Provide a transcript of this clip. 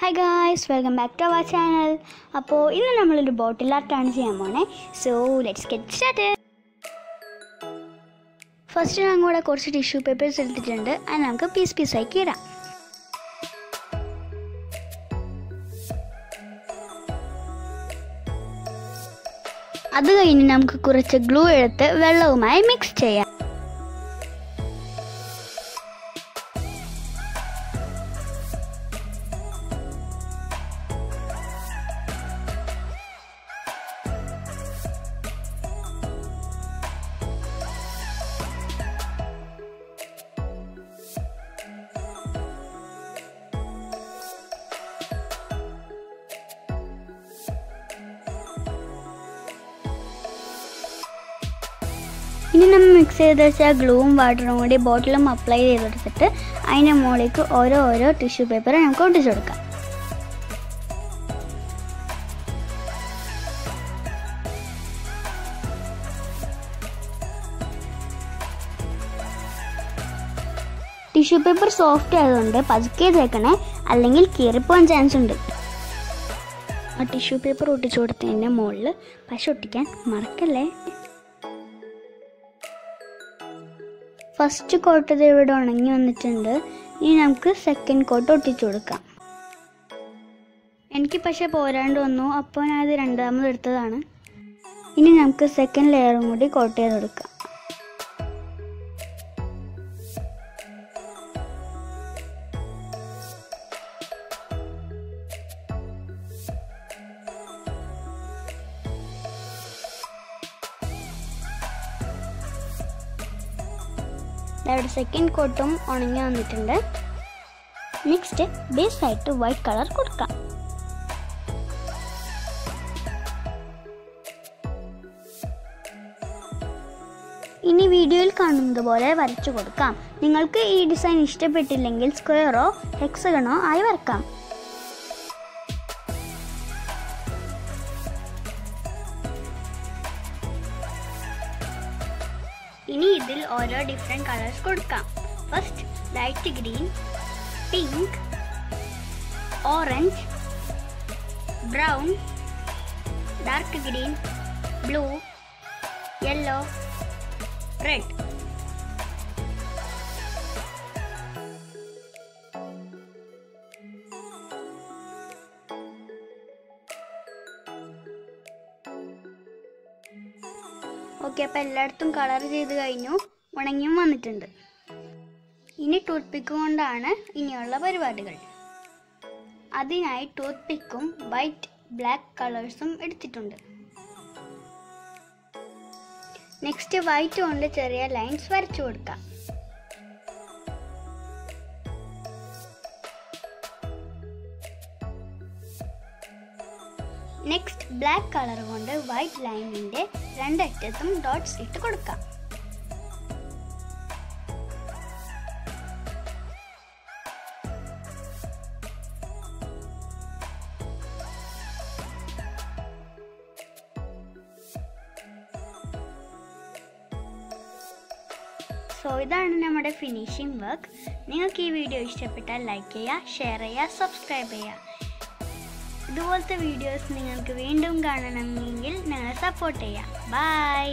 Hi guys welcome back to our channel അപ്പോൾ ഇന്ന് നമ്മളൊരു ബോട്ടിൽ ആർട്ടാണ് ചെയ്യാൻ പോണേ. So let's get start first ഞാൻ കൂടെ കുറച്ച് ടിഷ്യൂ പേപ്പേഴ്സ് എടുത്തിട്ടുണ്ട്. അത് നമുക്ക് പീസ് പീസായി കീറാം അത് കഴിഞ്ഞ് നമുക്ക് കുറച്ച് ഗ്ലൂ എടുത്ത് വെള്ളവുമായി മിക്സ് ചെയ്യാം. ഇനി നമ്മൾ മിക്സ് ചെയ്ത് വെച്ച ഗ്ലൂവും വാട്ടറും കൂടി ബോട്ടിലും അപ്ലൈ ചെയ്തെടുത്തിട്ട് അതിന്റെ മുകളിലേക്ക് ഓരോ ഓരോ ടിഷ്യൂ പേപ്പർ നമുക്ക് ഒട്ടിച്ചു കൊടുക്കാം. ടിഷ്യൂ പേപ്പർ സോഫ്റ്റ് ആയതുകൊണ്ട് പതുക്കെ തേക്കണേ അല്ലെങ്കിൽ കീറിപ്പോകാൻ ചാൻസ് ഉണ്ട്. ആ ടിഷ്യൂ പേപ്പർ ഒട്ടിച്ചു കൊടുത്തതിന്റെ മുകളിൽ പശ ഒട്ടിക്കാൻ മറക്കല്ലേ? ഫസ്റ്റ് കോട്ടത് ഇവിടെ ഉണങ്ങി വന്നിട്ടുണ്ട്. ഇനി നമുക്ക് സെക്കൻഡ് കോട്ട് ഒട്ടിച്ചു കൊടുക്കാം. എനിക്ക് പക്ഷേ പോരാണ്ട് വന്നു. അപ്പോൾ ഞാനത് രണ്ടാമത് എടുത്തതാണ്. ഇനി നമുക്ക് സെക്കൻഡ് ലെയറും കൂടി കോട്ട് ചെയ്ത് കൊടുക്കാം. ഇവിടെ സെക്കൻഡ് കോട്ടും ഉണങ്ങി വന്നിട്ടുണ്ട്. നെക്സ്റ്റ് ബേസ് ആയിട്ട് വൈറ്റ് കളർ കൊടുക്കാം. ഇനി വീഡിയോയിൽ കാണുന്നത് പോലെ വരച്ചു കൊടുക്കാം. നിങ്ങൾക്ക് ഈ ഡിസൈൻ ഇഷ്ടപ്പെട്ടില്ലെങ്കിൽ സ്ക്വയറോ ഹെക്സഗണോ ആയി വരക്കാം. ഇനി ഇതിൽ ഓരോ ഡിഫറെൻറ്റ് കളേഴ്സ് കൊടുക്കാം first light green pink orange brown dark green blue yellow red okay അപ്പോൾ എല്ലായിടത്തും കളർ ചെയ്ത് കഴിഞ്ഞു. ഉണങ്ങിയും വന്നിട്ടുണ്ട്. ഇനി ടൂത്ത് പിക്ക് കൊണ്ടാണ് ഇനിയുള്ള പരിപാടികൾ. അതിനായി ടൂത്ത് പിക്കും വൈറ്റ് ബ്ലാക്ക് കളേഴ്സും എടുത്തിട്ടുണ്ട്. നെക്സ്റ്റ് വൈറ്റ് കൊണ്ട് ചെറിയ ലൈൻസ് വരച്ചു കൊടുക്കാം. നെക്സ്റ്റ് ബ്ലാക്ക് കളർ കൊണ്ട് വൈറ്റ് ലൈനിന്റെ രണ്ടറ്റത്തും ഡോട്ട്സ് ഇട്ട് കൊടുക്കാം. സോ ഇതാണ് നമ്മുടെ ഫിനിഷിംഗ് വർക്ക് നിങ്ങൾക്ക് ഈ വീഡിയോ ഇഷ്ടപ്പെട്ടാൽ ലൈക്ക് ചെയ്യുക ഷെയർ ചെയ്യുക സബ്സ്ക്രൈബ് ചെയ്യുക. ഇതുപോലത്തെ വീഡിയോസ് നിങ്ങൾക്ക് വീണ്ടും കാണണമെങ്കിൽ ഞങ്ങളെ സപ്പോർട്ട് ചെയ്യാം. ബൈ